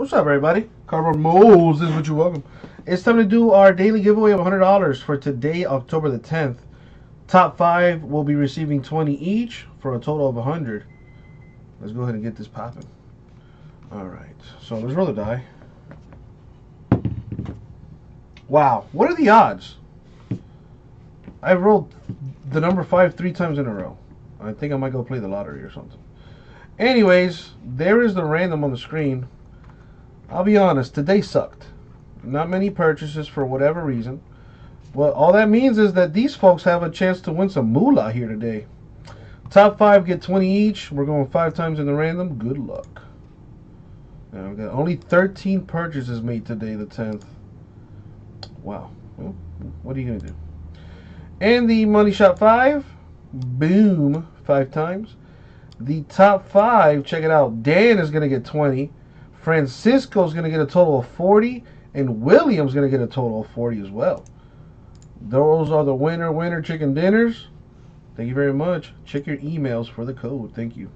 What's up, everybody? Cardboard Moles is what you welcome. It's time to do our daily giveaway of $100 for today, October the 10th. Top five will be receiving 20 each for a total of 100. Let's go ahead and get this popping. All right, so let's roll the die. Wow, what are the odds? I've rolled the number five three times in a row. I think I might go play the lottery or something. Anyways, there is the random on the screen. I'll be honest, today sucked. Not many purchases for whatever reason. Well, all that means is that these folks have a chance to win some moolah here today. Top five get 20 each. We're going five times in the random. Good luck. Now, we've got only 13 purchases made today, the 10th. Wow. What are you going to do? And the money shot five. Boom. Five times. The top five, check it out. Dan is going to get 20. Francisco's going to get a total of 40, and William's going to get a total of 40 as well. Those are the winner, winner chicken dinners. Thank you very much. Check your emails for the code. Thank you.